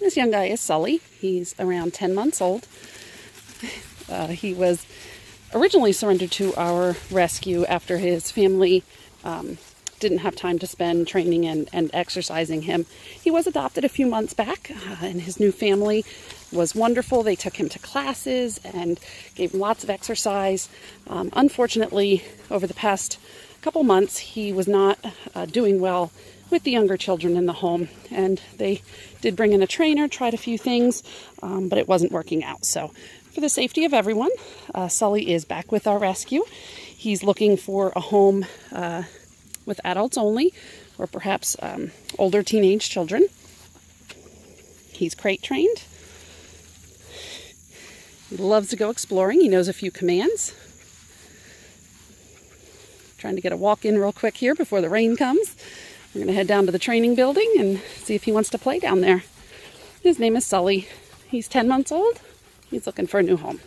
This young guy is Sully. He's around 10 months old. Uh, he was originally surrendered to our rescue after his family um, didn't have time to spend training and, and exercising him. He was adopted a few months back, uh, and his new family was wonderful. They took him to classes and gave him lots of exercise. Um, unfortunately, over the past couple months, he was not uh, doing well with the younger children in the home, and they did bring in a trainer, tried a few things, um, but it wasn't working out. So, for the safety of everyone, uh, Sully is back with our rescue. He's looking for a home uh, with adults only, or perhaps um, older teenage children. He's crate trained. He loves to go exploring. He knows a few commands. Trying to get a walk in real quick here before the rain comes. We're going to head down to the training building and see if he wants to play down there. His name is Sully. He's 10 months old. He's looking for a new home.